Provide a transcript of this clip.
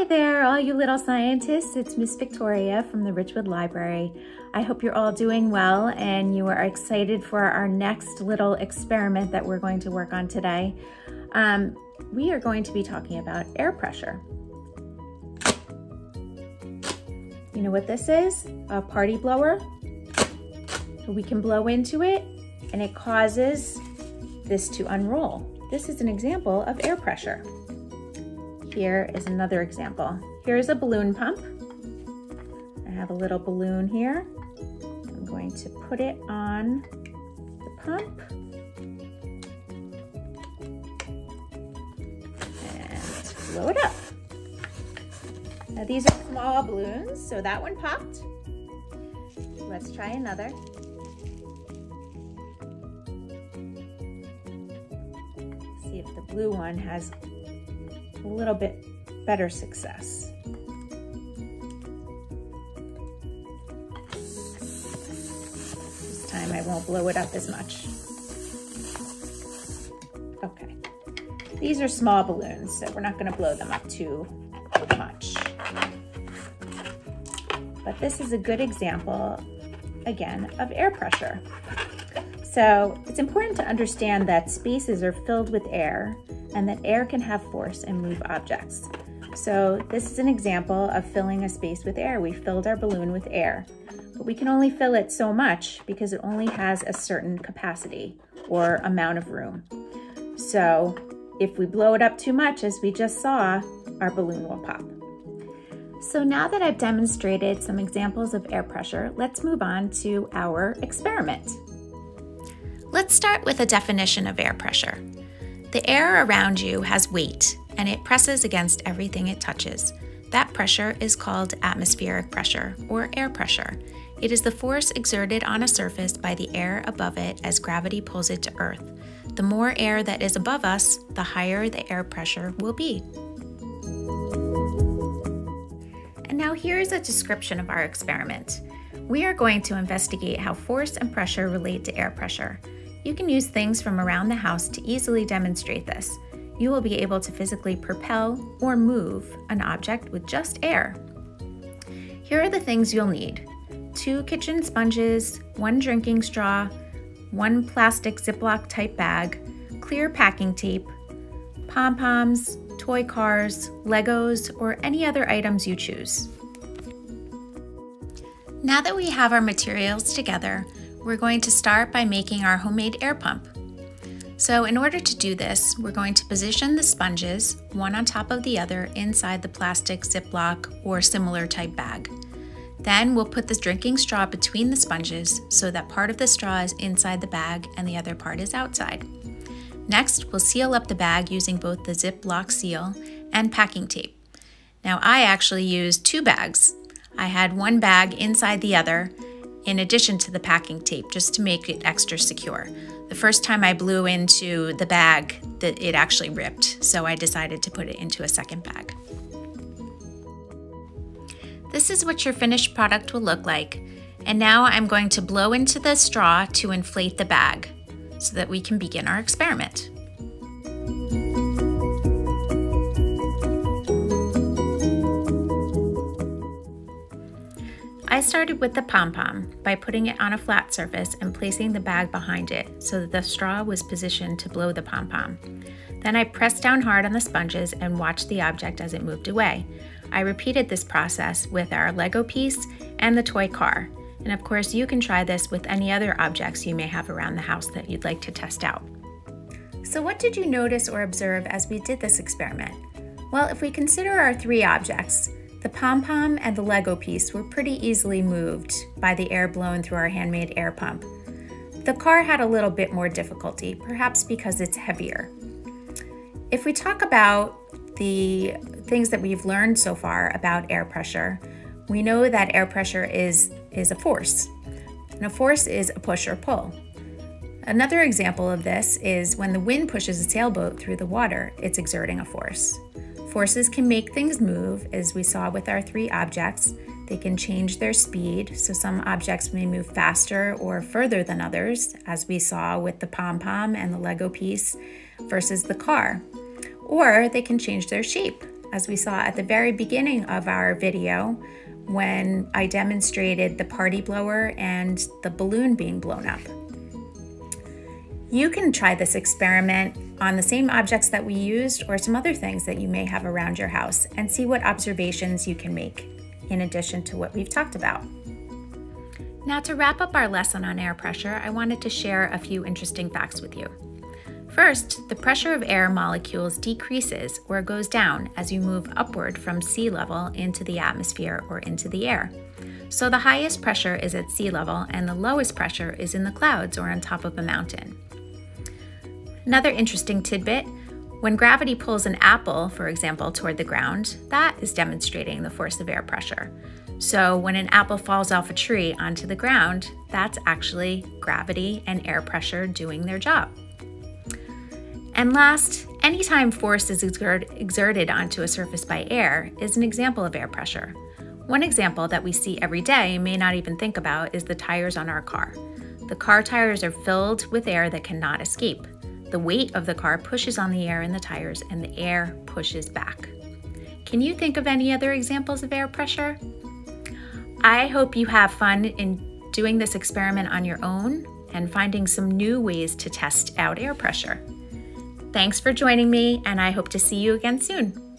Hi there, all you little scientists. It's Miss Victoria from the Ridgewood Library. I hope you're all doing well and you are excited for our next little experiment that we're going to work on today. Um, we are going to be talking about air pressure. You know what this is? A party blower. We can blow into it and it causes this to unroll. This is an example of air pressure. Here is another example. Here's a balloon pump. I have a little balloon here. I'm going to put it on the pump. And blow it up. Now these are small balloons, so that one popped. Let's try another. See if the blue one has a little bit better success. This time I won't blow it up as much. Okay. These are small balloons, so we're not gonna blow them up too much. But this is a good example, again, of air pressure. So it's important to understand that spaces are filled with air and that air can have force and move objects. So this is an example of filling a space with air. We filled our balloon with air, but we can only fill it so much because it only has a certain capacity or amount of room. So if we blow it up too much, as we just saw, our balloon will pop. So now that I've demonstrated some examples of air pressure, let's move on to our experiment. Let's start with a definition of air pressure. The air around you has weight and it presses against everything it touches. That pressure is called atmospheric pressure or air pressure. It is the force exerted on a surface by the air above it as gravity pulls it to Earth. The more air that is above us, the higher the air pressure will be. And now here's a description of our experiment. We are going to investigate how force and pressure relate to air pressure. You can use things from around the house to easily demonstrate this. You will be able to physically propel or move an object with just air. Here are the things you'll need. Two kitchen sponges, one drinking straw, one plastic Ziploc type bag, clear packing tape, pom-poms, toy cars, Legos, or any other items you choose. Now that we have our materials together, we're going to start by making our homemade air pump. So in order to do this, we're going to position the sponges, one on top of the other, inside the plastic Ziploc or similar type bag. Then we'll put the drinking straw between the sponges so that part of the straw is inside the bag and the other part is outside. Next, we'll seal up the bag using both the Ziploc seal and packing tape. Now I actually used two bags. I had one bag inside the other in addition to the packing tape just to make it extra secure. The first time I blew into the bag, that it actually ripped, so I decided to put it into a second bag. This is what your finished product will look like. And now I'm going to blow into the straw to inflate the bag so that we can begin our experiment. Started with the pom-pom by putting it on a flat surface and placing the bag behind it so that the straw was positioned to blow the pom-pom. Then I pressed down hard on the sponges and watched the object as it moved away. I repeated this process with our Lego piece and the toy car. And of course, you can try this with any other objects you may have around the house that you'd like to test out. So what did you notice or observe as we did this experiment? Well, if we consider our three objects, the pom-pom and the Lego piece were pretty easily moved by the air blown through our handmade air pump. The car had a little bit more difficulty, perhaps because it's heavier. If we talk about the things that we've learned so far about air pressure, we know that air pressure is, is a force, and a force is a push or pull. Another example of this is when the wind pushes a sailboat through the water, it's exerting a force. Forces can make things move, as we saw with our three objects. They can change their speed, so some objects may move faster or further than others, as we saw with the pom-pom and the Lego piece versus the car. Or they can change their shape, as we saw at the very beginning of our video when I demonstrated the party blower and the balloon being blown up. You can try this experiment on the same objects that we used or some other things that you may have around your house and see what observations you can make in addition to what we've talked about. Now to wrap up our lesson on air pressure, I wanted to share a few interesting facts with you. First, the pressure of air molecules decreases or goes down as you move upward from sea level into the atmosphere or into the air. So the highest pressure is at sea level and the lowest pressure is in the clouds or on top of a mountain. Another interesting tidbit when gravity pulls an apple, for example, toward the ground, that is demonstrating the force of air pressure. So when an apple falls off a tree onto the ground, that's actually gravity and air pressure doing their job. And last, anytime force is exerted onto a surface by air is an example of air pressure. One example that we see every day may not even think about is the tires on our car. The car tires are filled with air that cannot escape. The weight of the car pushes on the air in the tires and the air pushes back. Can you think of any other examples of air pressure? I hope you have fun in doing this experiment on your own and finding some new ways to test out air pressure. Thanks for joining me, and I hope to see you again soon.